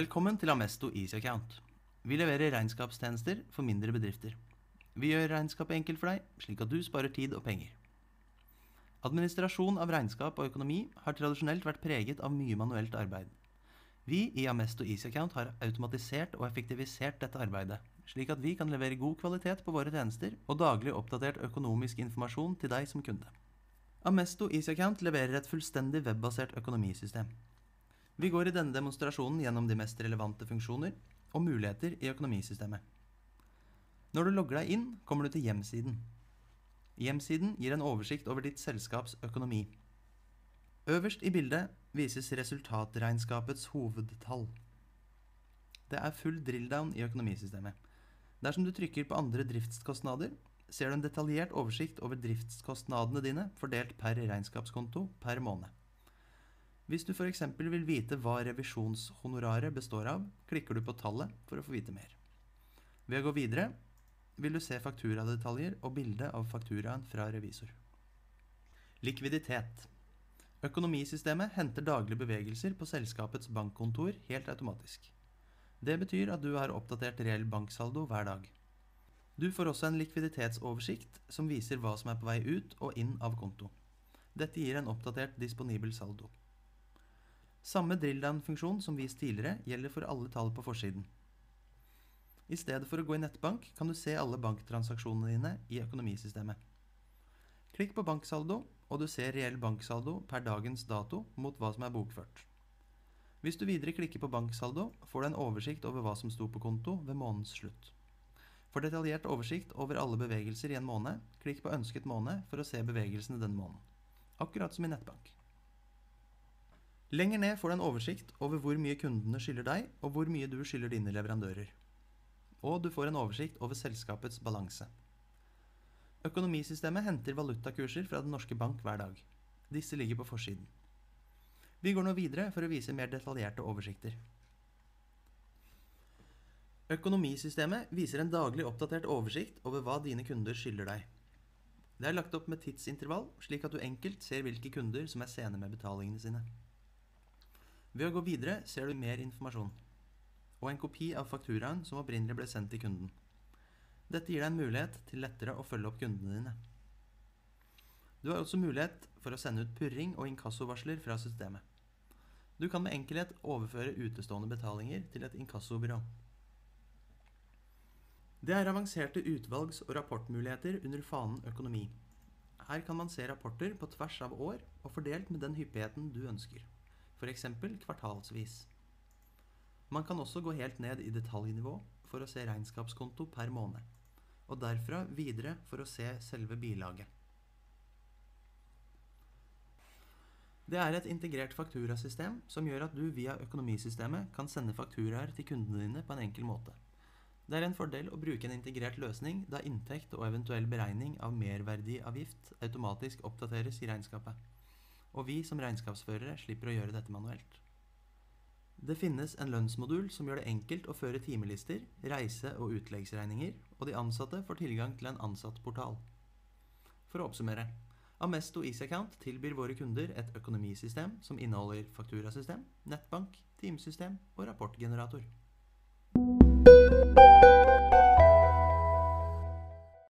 Velkommen til Amesto Easy Account. Vi leverer regnskapstjenester for mindre bedrifter. Vi gjør regnskapet enkelt for deg, slik at du sparer tid og penger. Administrasjon av regnskap og økonomi har tradisjonelt vært preget av mye manuelt arbeid. Vi i Amesto Easy Account har automatisert og effektivisert dette arbeidet, slik at vi kan levere god kvalitet på våre tjenester og daglig oppdatert økonomisk informasjon til deg som kunde. Amesto Easy Account leverer et fullstendig webbasert økonomisystem. Vi går i denne demonstrasjonen gjennom de mest relevante funksjoner og muligheter i økonomisystemet. Når du logger deg inn, kommer du til hjemsiden. Hjemsiden gir en oversikt over ditt selskaps økonomi. Øverst i bildet vises resultatregnskapets hovedtall. Det er full drilldown i økonomisystemet. Dersom du trykker på andre driftskostnader, ser du en detaljert oversikt over driftskostnadene dine fordelt per regnskapskonto per måned. Hvis du f.eks. vil vite hva revisjonshonoraret består av, klikker du på tallet for å få vite mer. Ved å gå videre vil du se fakturadetaljer og bilde av fakturaen fra revisor. Likviditet. Økonomisystemet henter daglige bevegelser på selskapets bankkontor helt automatisk. Det betyr at du har oppdatert reell banksaldo hver dag. Du får også en likviditetsoversikt som viser hva som er på vei ut og inn av konto. Dette gir en oppdatert disponibel saldo. Samme drilldown-funksjon som vist tidligere gjelder for alle tall på forsiden. I stedet for å gå i nettbank kan du se alle banktransaksjonene dine i økonomisystemet. Klikk på banksaldo, og du ser reell banksaldo per dagens dato mot hva som er bokført. Hvis du videre klikker på banksaldo, får du en oversikt over hva som sto på konto ved månedens slutt. For detaljert oversikt over alle bevegelser i en måned, klikk på ønsket måned for å se bevegelsene denne måneden. Akkurat som i nettbank. Lenger ned får du en oversikt over hvor mye kundene skylder deg, og hvor mye du skylder dine leverandører. Og du får en oversikt over selskapets balanse. Økonomisystemet henter valutakurser fra Den norske bank hver dag. Disse ligger på forsiden. Vi går nå videre for å vise mer detaljerte oversikter. Økonomisystemet viser en daglig oppdatert oversikt over hva dine kunder skylder deg. Det er lagt opp med tidsintervall, slik at du enkelt ser hvilke kunder som er sene med betalingene sine. Ved å gå videre ser du mer informasjon, og en kopi av fakturaen som opprinnelig ble sendt til kunden. Dette gir deg en mulighet til lettere å følge opp kundene dine. Du har også mulighet for å sende ut purring og inkassovarsler fra systemet. Du kan med enkelhet overføre utestående betalinger til et inkassobyrå. Det er avanserte utvalgs- og rapportmuligheter under fanen økonomi. Her kan man se rapporter på tvers av år og fordelt med den hyppigheten du ønsker, f.eks. kvartalsvis. Man kan også gå helt ned i detaljnivå for å se regnskapskonto per måned, og derfra videre for å se selve bilaget. Det er et integrert fakturasystem som gjør at du via økonomisystemet kan sende fakturaer til kundene dine på en enkel måte. Det er en fordel å bruke en integrert løsning, da inntekt og eventuell beregning av merverdiavgift automatisk oppdateres i regnskapet. Og vi som regnskapsførere slipper å gjøre dette manuelt. Det finnes en lønnsmodul som gjør det enkelt å føre timelister, reise- og utleggsregninger, og de ansatte får tilgang til en ansattportal. For å oppsummere. Amesto Easeaccount tilbyr våre kunder et økonomisystem som inneholder fakturasystem, nettbank, timesystem og rapportgenerator.